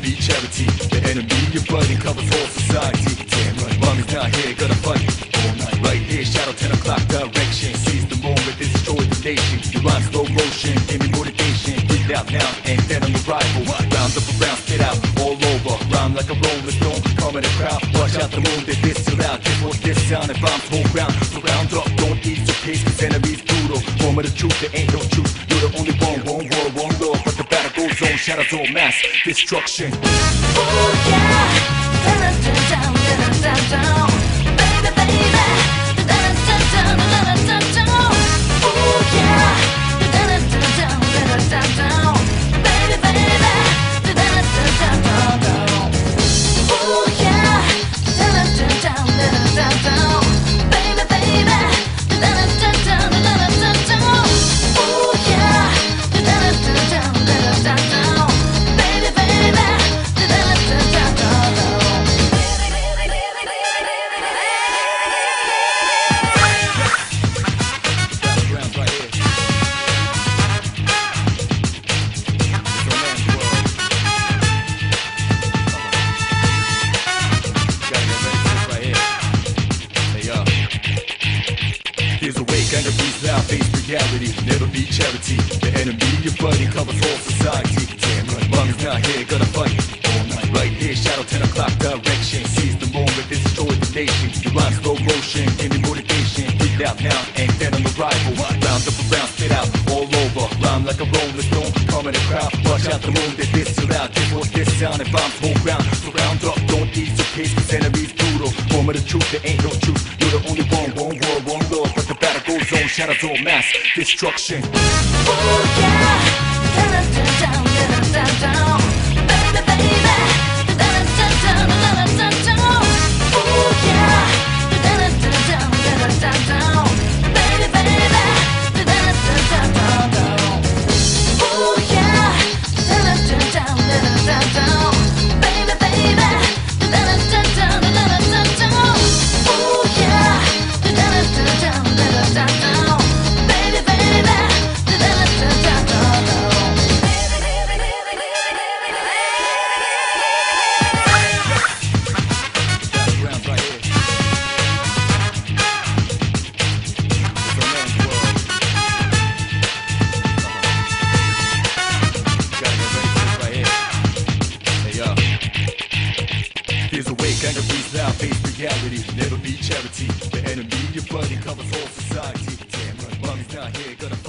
be charity. The enemy you're fighting covers all society. Damn right, mommy's not here, gonna fight all night. Right here, shadow 10 o'clock direction. Seize the moment, destroy the nation. You run slow motion, give me motivation. Breathe out now, and then on the rival. Round up around, spit out all over. Rhyme like a rolling stone, come in the crowd. Watch out the moon, they this too loud. Just watch this sound and bombs whole ground. round up, don't ease your pace, cause enemies brutal. Moment of the truth, there ain't no truth. You're the only one, world, shadows all mass destruction. Oh yeah, down, down, down, Never be charity. The enemy your buddy, covers all society. Damn right, mommy's not here, gonna fight all night. Right here, shadow 10 o'clock direction. Seize the moment, destroy the nation. You run slow motion, give me motivation. Breathe out now, and then on the rival. Round up around, spit out all over. Rhyme like a rolling stone, come in the crowd. Watch out the moon, they this too loud. This watch this sound and bombs whole ground. Surround up, don't ease your pace, cause enemies brutal. Moment of the truth, there ain't no truth. You're the only one, one world, one the on, shadows all mass destruction. Oh yeah, reality never be charity. The enemy, your buddy, covers whole society. Damn right, mommy's not here, gonna